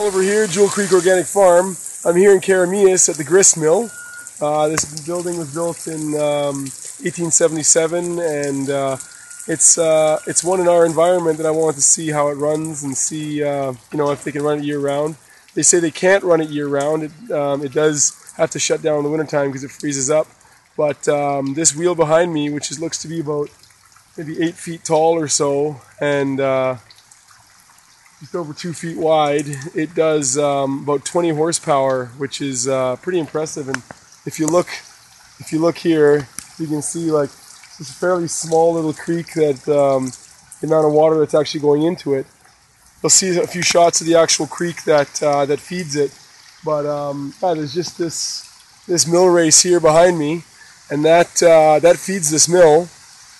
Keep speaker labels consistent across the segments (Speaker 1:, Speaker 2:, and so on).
Speaker 1: Over here, Jewel Creek Organic Farm. I'm here in Keremeos at the grist mill. Uh, this building was built in um, 1877, and uh, it's uh, it's one in our environment that I wanted to see how it runs and see uh, you know if they can run it year round. They say they can't run it year round. It, um, it does have to shut down in the wintertime because it freezes up. But um, this wheel behind me, which is, looks to be about maybe eight feet tall or so, and uh, just over two feet wide. It does um, about 20 horsepower, which is uh, pretty impressive. And if you look, if you look here, you can see like this fairly small little creek that um, the amount of water that's actually going into it. You'll see a few shots of the actual creek that uh, that feeds it. But um, yeah, there's just this this mill race here behind me, and that uh, that feeds this mill.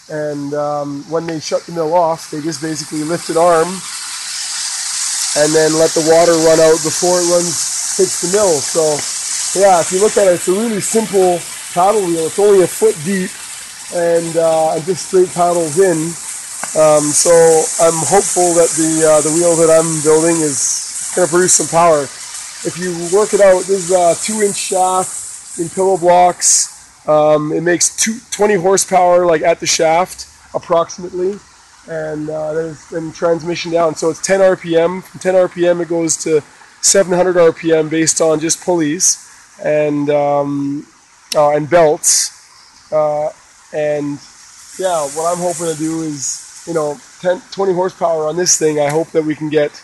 Speaker 1: And um, when they shut the mill off, they just basically lift an arm and then let the water run out before it runs hits the mill. So yeah, if you look at it, it's a really simple paddle wheel. It's only a foot deep and uh, just straight paddles in. Um, so I'm hopeful that the uh, the wheel that I'm building is going to produce some power. If you work it out, this is a two-inch shaft in pillow blocks. Um, it makes two, 20 horsepower, like at the shaft, approximately and uh, there's then transmission down. So it's 10 RPM. From 10 RPM, it goes to 700 RPM based on just pulleys and um, uh, and belts. Uh, and yeah, what I'm hoping to do is, you know, 10, 20 horsepower on this thing. I hope that we can get,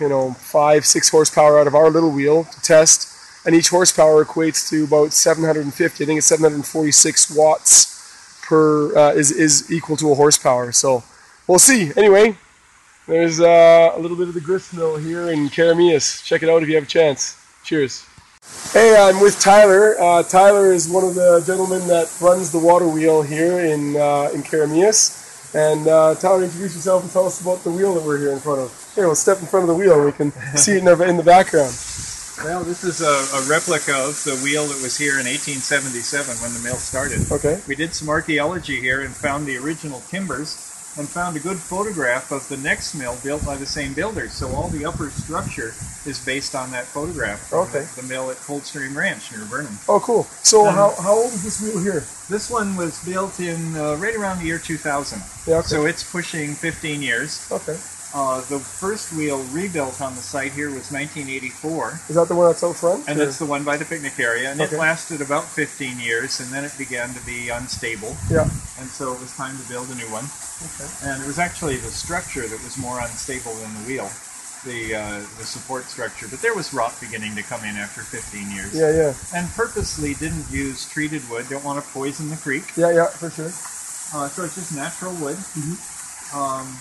Speaker 1: you know, five, six horsepower out of our little wheel to test. And each horsepower equates to about 750. I think it's 746 watts per uh, is is equal to a horsepower. So we'll see. Anyway, there's uh, a little bit of the grist mill here in Keremeos. Check it out if you have a chance. Cheers. Hey, I'm with Tyler. Uh, Tyler is one of the gentlemen that runs the water wheel here in uh, in Keremeos. And uh, Tyler, introduce yourself and tell us about the wheel that we're here in front of. Here, we'll step in front of the wheel. We can see it in the, in the background.
Speaker 2: Well, this is a, a, replica of the wheel that was here in 1877 when the mill started.
Speaker 1: Okay.
Speaker 2: We did some archaeology here and found the original timbers and found a good photograph of the next mill built by the same builders. So all the upper structure is based on that photograph.
Speaker 1: Okay.
Speaker 2: The mill at Coldstream Ranch near Vernon.
Speaker 1: Oh, cool. So um, how, how old is this mill here?
Speaker 2: This one was built in uh, right around the year 2000.
Speaker 1: Yeah. Okay.
Speaker 2: So it's pushing 15 years.
Speaker 1: Okay.
Speaker 2: Uh, the first wheel rebuilt on the site here was 1984.
Speaker 1: Is that the one that's out front?
Speaker 2: And or? that's the one by the picnic area. And
Speaker 1: okay.
Speaker 2: it lasted about 15 years, and then it began to be unstable.
Speaker 1: Yeah.
Speaker 2: And so it was time to build a new one.
Speaker 1: Okay.
Speaker 2: And it was actually the structure that was more unstable than the wheel, the uh, the support structure. But there was rot beginning to come in after 15 years.
Speaker 1: Yeah, yeah.
Speaker 2: And purposely didn't use treated wood. Don't want to poison the creek.
Speaker 1: Yeah, yeah, for sure.
Speaker 2: Uh, so it's just natural wood.
Speaker 1: Mm-hmm.
Speaker 2: Um,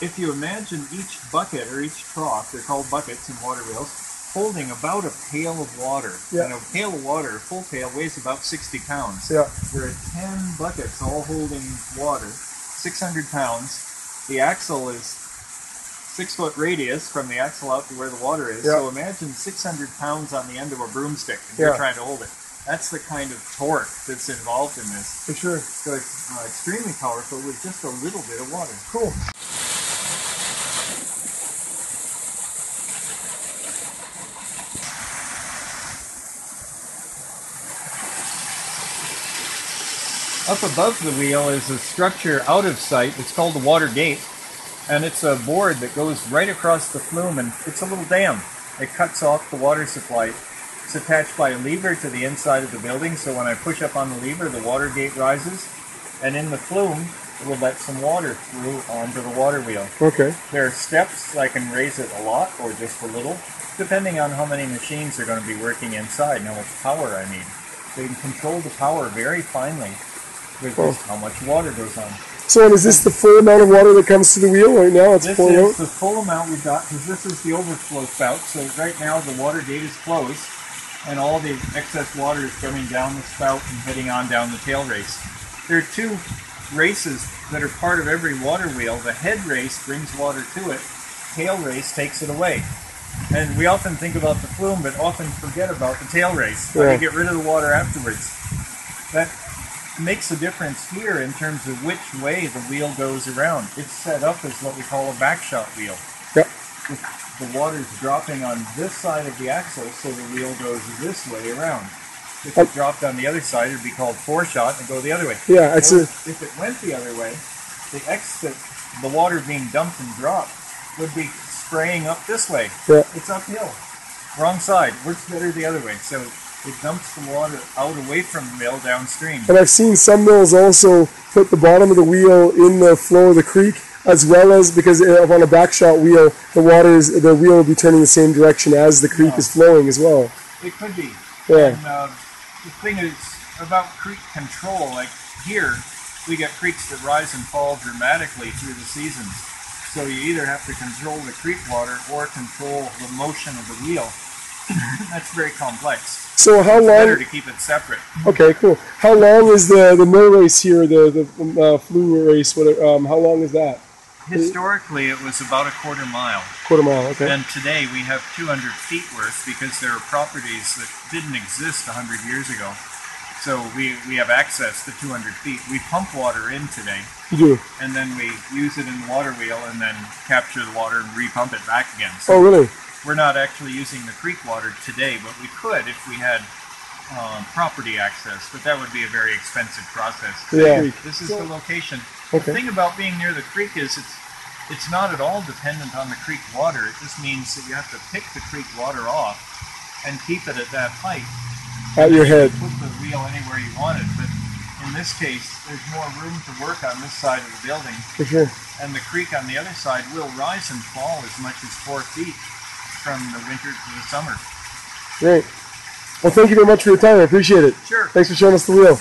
Speaker 2: if you imagine each bucket or each trough, they're called buckets in water wheels, holding about a pail of water.
Speaker 1: Yeah.
Speaker 2: And a pail of water, a full pail, weighs about 60 pounds.
Speaker 1: Yeah.
Speaker 2: There are 10 buckets all holding water, 600 pounds. The axle is six foot radius from the axle out to where the water is.
Speaker 1: Yeah.
Speaker 2: So imagine 600 pounds on the end of a broomstick and
Speaker 1: Yeah.
Speaker 2: you're trying to hold it. That's the kind of torque that's involved in this.
Speaker 1: For sure.
Speaker 2: So it's uh, extremely powerful with just a little bit of water.
Speaker 1: Cool.
Speaker 2: Up above the wheel is a structure out of sight. It's called the water gate, and it's a board that goes right across the flume, and it's a little dam. It cuts off the water supply. It's attached by a lever to the inside of the building, so when I push up on the lever, the water gate rises, and in the flume, it will let some water through onto the water wheel.
Speaker 1: Okay.
Speaker 2: There are steps. I can raise it a lot or just a little, depending on how many machines are going to be working inside and how much power I need. So you can control the power very finely with
Speaker 1: Oh.
Speaker 2: just how much water goes on.
Speaker 1: So is this the full amount of water that comes to the wheel right now? It's
Speaker 2: This is
Speaker 1: out?
Speaker 2: the full amount we've got because this is the overflow spout. So right now the water gate is closed and all the excess water is coming down the spout and heading on down the tail race. There are two races that are part of every water wheel. The head race brings water to it. Tail race takes it away. And we often think about the flume, but often forget about the tail race. How
Speaker 1: Yeah.
Speaker 2: to get rid of the water afterwards. That makes a difference here in terms of which way the wheel goes around. It's set up as what we call a backshot wheel.
Speaker 1: Yep.
Speaker 2: if the water's dropping on this side of the axle, so the wheel goes this way around. If it dropped on the other side, it'd be called foreshot and go the other way.
Speaker 1: Yeah, it's a,
Speaker 2: if it went the other way, the exit, the water being dumped and dropped, would be spraying up this way.
Speaker 1: yeah.
Speaker 2: It's uphill. Wrong side. Works better the other way. So it dumps the water out away from the mill downstream.
Speaker 1: And I've seen some mills also put the bottom of the wheel in the flow of the creek, as well as because if on a backshot wheel, the water is the wheel will be turning the same direction as the creek
Speaker 2: Yeah.
Speaker 1: is flowing as well.
Speaker 2: It could be.
Speaker 1: Yeah.
Speaker 2: And uh, the thing is about creek control, like here, we get creeks that rise and fall dramatically through the seasons. So you either have to control the creek water or control the motion of the wheel. That's very complex.
Speaker 1: So how
Speaker 2: It's better
Speaker 1: long?
Speaker 2: to keep it separate.
Speaker 1: Okay, cool. How long is the the mill race here? The the uh, flu race? What? Um, how long is that?
Speaker 2: Historically, it was about a quarter mile.
Speaker 1: Quarter mile. Okay.
Speaker 2: And today we have 200 feet worth because there are properties that didn't exist 100 years ago. So we, we have access to 200 feet. We pump water in today,
Speaker 1: You do.
Speaker 2: and then we use it in the water wheel and then capture the water and repump it back again. So
Speaker 1: Oh, really?
Speaker 2: We're not actually using the creek water today, but we could if we had um, property access, but that would be a very expensive process.
Speaker 1: Yeah.
Speaker 2: This is the location.
Speaker 1: Okay.
Speaker 2: The thing about being near the creek is it's it's not at all dependent on the creek water. It just means that you have to pick the creek water off and keep it at that height.
Speaker 1: At your head.
Speaker 2: Put the wheel anywhere you want it, but in this case, there's more room to work on this side of the building,
Speaker 1: For sure.
Speaker 2: and the creek on the other side will rise and fall as much as four feet from the winter to the summer.
Speaker 1: Great. Well, thank you very much for your time. I appreciate it.
Speaker 2: Sure.
Speaker 1: Thanks for showing us the wheel.